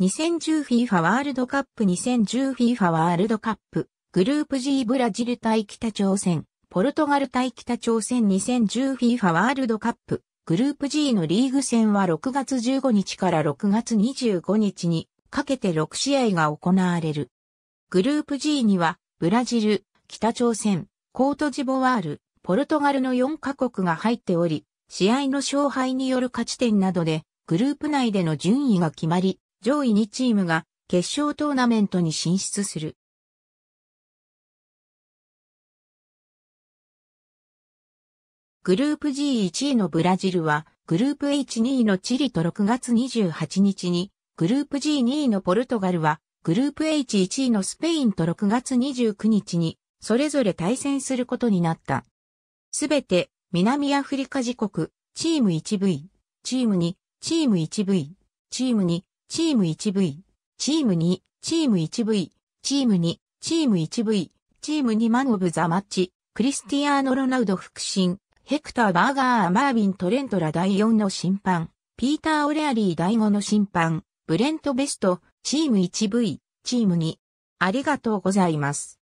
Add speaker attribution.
Speaker 1: 2010FIFA ワールドカップ 2010FIFA ワールドカップグループ G ブラジル対北朝鮮、ポルトガル対北朝鮮 2010FIFA ワールドカップグループ G のリーグ戦は6月15日から6月25日にかけて6試合が行われる。グループ G にはブラジル、北朝鮮、コートジボワール、ポルトガルの4カ国が入っており、試合の勝敗による勝ち点などでグループ内での順位が決まり、上位2チームが決勝トーナメントに進出する。グループ G1 位のブラジルは、グループ H2 位のチリと6月28日に、グループ G2 位のポルトガルは、グループ H1 位のスペインと6月29日に、それぞれ対戦することになった。すべて、南アフリカ自国、チーム 1V、チーム2、チーム 1V、チーム2、チーム 1V、チーム2、チーム 1V、チーム2、チーム 1V、チーム2マンオブザマッチ、クリスティアーノ・ロナウド副審、ヘクター・バーガー・マービン・トレントラ第4の審判、ピーター・オレアリー第5の審判、ブレント・ベスト、チーム 1V、チーム2。ありがとうございます。